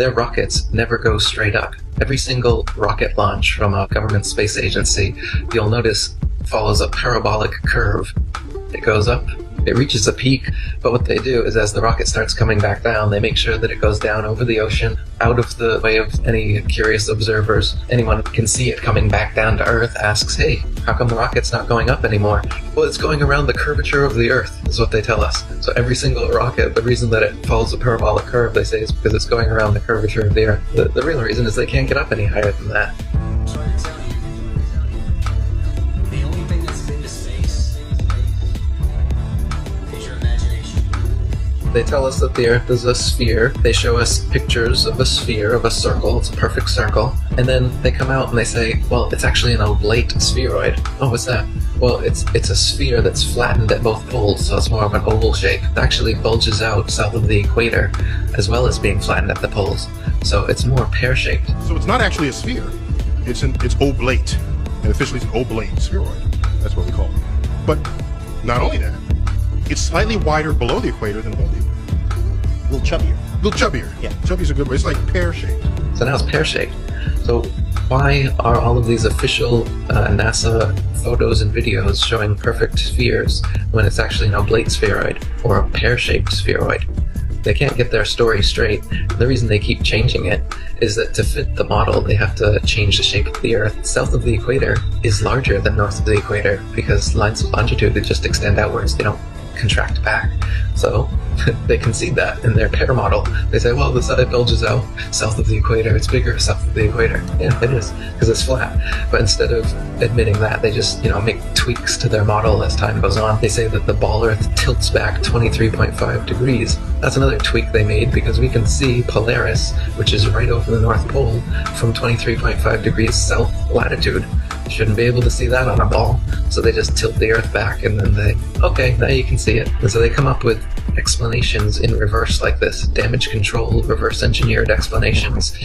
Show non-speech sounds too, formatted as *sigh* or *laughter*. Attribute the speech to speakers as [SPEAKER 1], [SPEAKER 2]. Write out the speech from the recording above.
[SPEAKER 1] their rockets never go straight up. Every single rocket launch from a government space agency, you'll notice, follows a parabolic curve. It goes up, it reaches a peak, but what they do is as the rocket starts coming back down, they make sure that it goes down over the ocean, out of the way of any curious observers. Anyone can see it coming back down to Earth asks, hey, how come the rocket's not going up anymore? Well, it's going around the curvature of the Earth, is what they tell us. So every single rocket, the reason that it follows a parabolic curve, they say, is because it's going around the curvature of the Earth. The, the real reason is they can't get up any higher than that. They tell us that the Earth is a sphere. They show us pictures of a sphere, of a circle. It's a perfect circle. And then they come out and they say, well, it's actually an oblate spheroid. Oh, what's that? Well, it's it's a sphere that's flattened at both poles, so it's more of an oval shape. It actually bulges out south of the equator, as well as being flattened at the poles. So it's more pear-shaped.
[SPEAKER 2] So it's not actually a sphere. It's an it's oblate, and officially it's an oblate spheroid. That's what we call it. But not only that, it's slightly wider below the equator than above the equator.
[SPEAKER 3] A little chubbier.
[SPEAKER 2] A little chubbier.
[SPEAKER 3] Yeah.
[SPEAKER 2] Chubby's a good way. It's like pear shaped.
[SPEAKER 1] So now it's pear-shaped. So why are all of these official uh, NASA photos and videos showing perfect spheres when it's actually an oblate spheroid or a pear-shaped spheroid? They can't get their story straight. The reason they keep changing it is that to fit the model, they have to change the shape of the Earth. South of the equator is larger than north of the equator because lines of longitude that just extend outwards. They don't contract back. So *laughs* they concede that in their pear model. They say, well, the side bulges out south of the equator. It's bigger south of the equator. Yeah, it is because it's flat. But instead of admitting that, they just you know make tweaks to their model as time goes on. They say that the ball Earth tilts back 23.5 degrees. That's another tweak they made because we can see Polaris, which is right over the North Pole, from 23.5 degrees south latitude. Shouldn't be able to see that on a ball. So they just tilt the Earth back and then they, okay, now you can see it. And so they come up with explanations in reverse like this damage control, reverse engineered explanations.